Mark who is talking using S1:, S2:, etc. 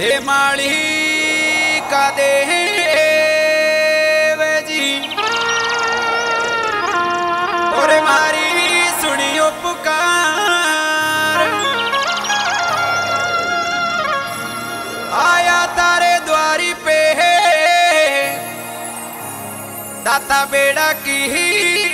S1: दे माली का दे जी और मारी सुनियो पुकार आया तारे द्वारी पे दाता बेड़ा की